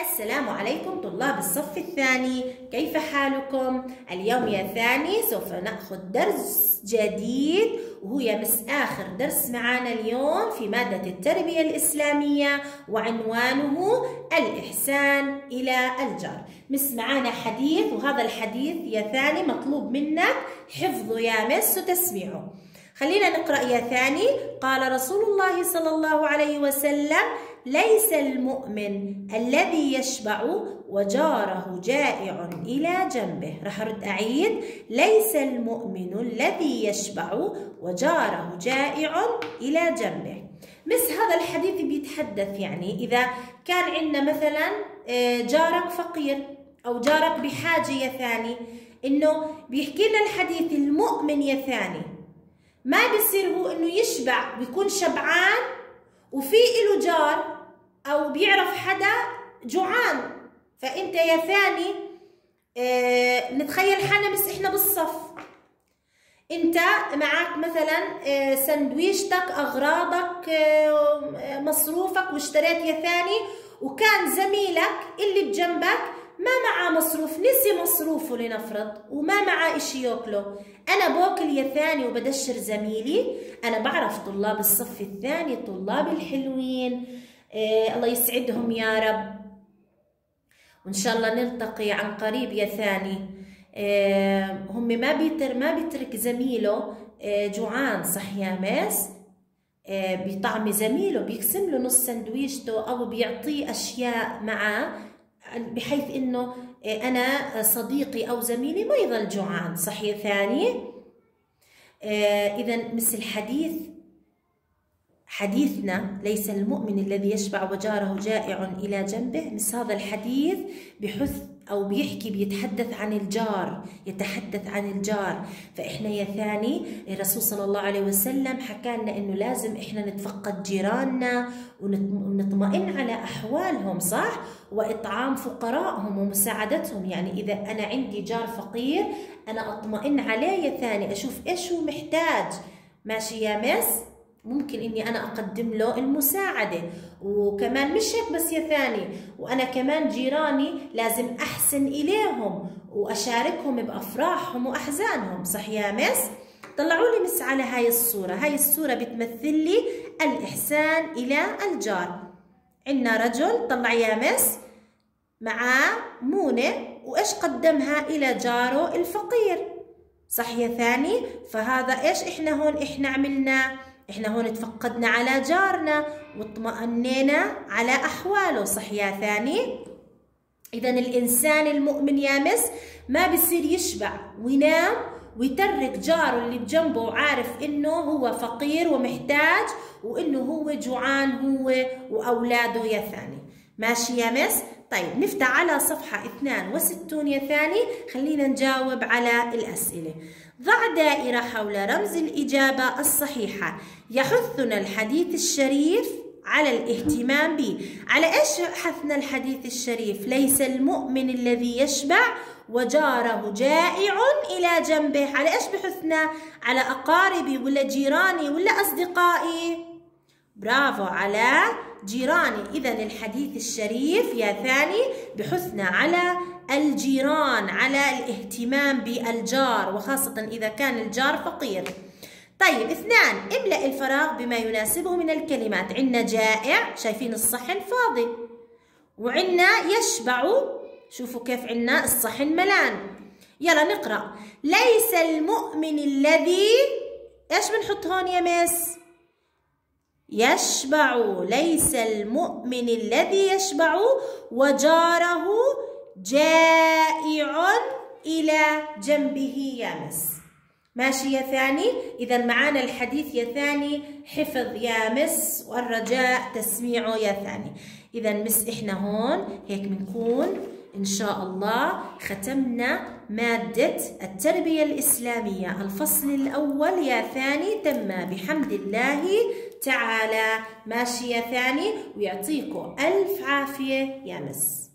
السلام عليكم طلاب الصف الثاني. كيف حالكم؟ اليوم يا ثاني سوف نأخذ درس جديد وهو يا مس آخر درس معنا اليوم في مادة التربية الإسلامية وعنوانه الإحسان إلى الجار. مس معنا حديث وهذا الحديث يا ثاني مطلوب منك حفظه يا مس وتسميعه خلينا نقرأ يا ثاني. قال رسول الله صلى الله عليه وسلم ليس المؤمن الذي يشبع وجاره جائع إلى جنبه. راح أرد أعيد. ليس المؤمن الذي يشبع وجاره جائع إلى جنبه. مس هذا الحديث بيتحدث يعني إذا كان عندنا مثلا جارك فقير أو جارك بحاجة يا ثاني. إنه بيحكي لنا الحديث المؤمن يا ثاني. ما بيصير هو إنه يشبع بيكون شبعان وفي إله جار أو بيعرف حدا جوعان. فأنت يا ثاني آه نتخيل حالنا بس إحنا بالصف. أنت معك مثلا آه سندويشتك أغراضك آه مصروفك واشتريت يا ثاني وكان زميلك اللي بجنبك ما معاه مصروف نسي مصروفه لنفرض وما معاه إشي يأكله. أنا باكل يا ثاني وبدشر زميلي. أنا بعرف طلاب الصف الثاني طلاب الحلوين. إيه الله يسعدهم يا رب. وإن شاء الله نلتقي عن قريب يا ثاني. إيه هم ما بيتر ما بيترك زميله. إيه جوعان صح يا ماس؟ إيه بطعم زميله بيقسم له نص سندويشته أو بيعطيه أشياء معاه بحيث إنه أنا صديقي أو زميلي ما يظل جوعان. صح يا ثاني اذا مثل الحديث حديثنا ليس المؤمن الذي يشبع وجاره جائع إلى جنبه. مثل هذا الحديث بحث أو بيحكي بيتحدث عن الجار يتحدث عن الجار. فإحنا يا ثاني الرسول صلى الله عليه وسلم حكى لنا إنه لازم إحنا نتفقد جيراننا ونطمئن على أحوالهم صح؟ وإطعام فقرائهم ومساعدتهم. يعني إذا أنا عندي جار فقير أنا أطمئن عليه يا ثاني. أشوف إيش هو محتاج. ماشي يا مس؟ ممكن إني أنا أقدم له المساعدة. وكمان مش هيك بس يا ثاني وأنا كمان جيراني لازم أحسن إليهم وأشاركهم بأفراحهم وأحزانهم. صح يا مس؟ طلعوا لي مس على هاي الصورة. هاي الصورة بتمثل لي الإحسان إلى الجار. عندنا رجل طلع يا مس معاه مونة وإيش قدمها إلى جاره الفقير. صح يا ثاني؟ فهذا إيش إحنا هون إحنا عملنا؟ إحنا هون تفقدنا على جارنا واطمأنينا على أحواله صح يا ثاني؟ إذا الإنسان المؤمن يا مس ما بصير يشبع وينام ويترك جاره اللي بجنبه وعارف إنه هو فقير ومحتاج وإنه هو جوعان هو وأولاده يا ثاني. ماشي يا مس؟ طيب نفتح على صفحة 62 يا ثاني. خلينا نجاوب على الأسئلة. ضع دائرة حول رمز الإجابة الصحيحة. يحثنا الحديث الشريف على الاهتمام به. على إيش حثنا الحديث الشريف؟ ليس المؤمن الذي يشبع وجاره جائع إلى جنبه. على إيش بحثنا؟ على أقاربي ولا جيراني ولا أصدقائي؟ برافو على جيراني. إذا الحديث الشريف يا ثاني بحثنا على الجيران على الاهتمام بالجار وخاصة إذا كان الجار فقير. طيب اثنان املأ الفراغ بما يناسبه من الكلمات. عندنا جائع شايفين الصحن فاضي. وعندنا يشبع شوفوا كيف عندنا الصحن ملان. يلا نقرأ. ليس المؤمن الذي إيش بنحط هون يا مس يشبع ليس المؤمن الذي يشبع. وجاره جائع إلى جنبه يا مس ماشي يا ثاني؟ إذا معانا الحديث يا ثاني حفظ يا مس والرجاء تسميعه يا ثاني. إذا مس إحنا هون هيك بنكون إن شاء الله ختمنا مادة التربية الإسلامية. الفصل الأول يا ثاني تم بحمد الله تعالى. ماشي يا ثاني ويعطيكم ألف عافية يا مس.